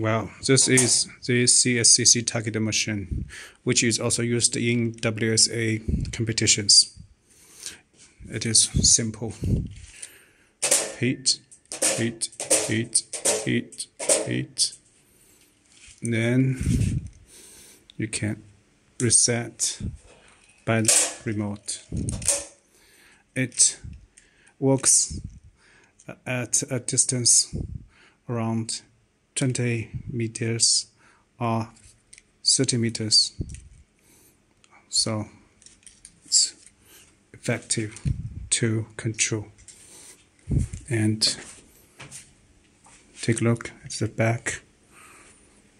Well, this is the CSCC target machine, which is also used in WSA competitions. It is simple. Heat, heat, heat, heat, heat. Then you can reset by remote. It works at a distance around 20 meters or 30 meters. So it's effective to control. And take a look at the back.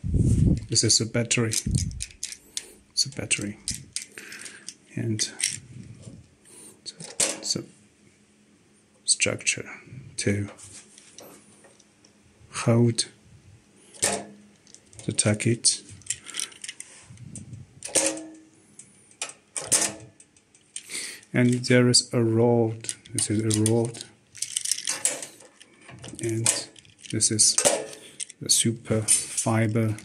This is a battery. It's a battery. And it's a structure to hold the target. And there is a rod. This is a rod. And this is the super fiber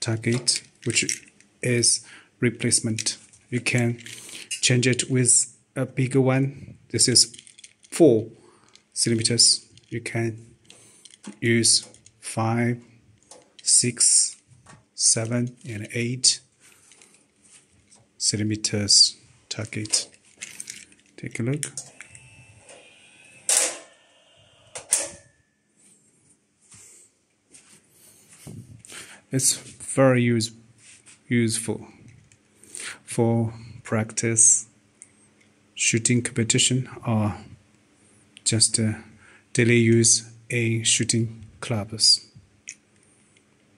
target, which is replacement. You can change it with a bigger one. This is four centimeters. You can use five, six, seven, and eight centimeters target. Take a look. It's very use, useful for practice, shooting competition, or just uh, daily use in shooting clubs.